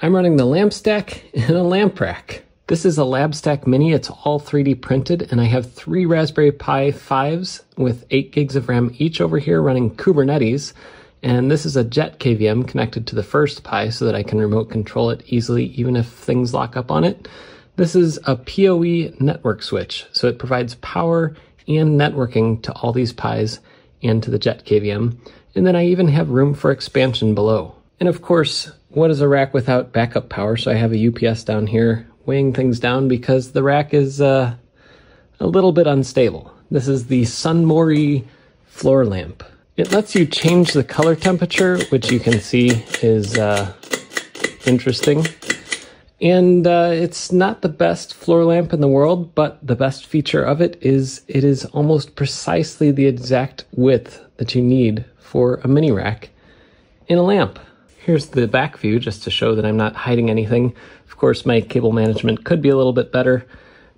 I'm running the lamp stack in a lamp rack. This is a LabStack Mini. It's all 3D printed, and I have three Raspberry Pi 5s with 8 gigs of RAM each over here running Kubernetes. And this is a JetKVM connected to the first Pi so that I can remote control it easily, even if things lock up on it. This is a PoE network switch, so it provides power and networking to all these Pis and to the JetKVM. And then I even have room for expansion below. And of course, what is a rack without backup power? So I have a UPS down here weighing things down because the rack is uh, a little bit unstable. This is the Sunmory floor lamp. It lets you change the color temperature, which you can see is uh, interesting. And uh, it's not the best floor lamp in the world, but the best feature of it is it is almost precisely the exact width that you need for a mini rack in a lamp. Here's the back view just to show that I'm not hiding anything. Of course, my cable management could be a little bit better,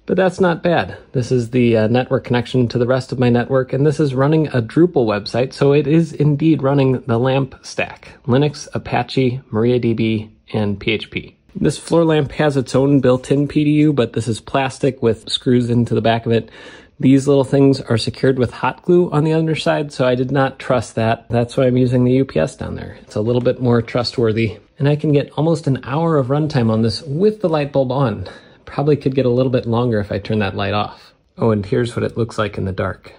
but that's not bad. This is the uh, network connection to the rest of my network, and this is running a Drupal website, so it is indeed running the LAMP stack, Linux, Apache, MariaDB, and PHP. This floor lamp has its own built-in PDU, but this is plastic with screws into the back of it. These little things are secured with hot glue on the underside, so I did not trust that. That's why I'm using the UPS down there. It's a little bit more trustworthy. And I can get almost an hour of runtime on this with the light bulb on. Probably could get a little bit longer if I turn that light off. Oh, and here's what it looks like in the dark.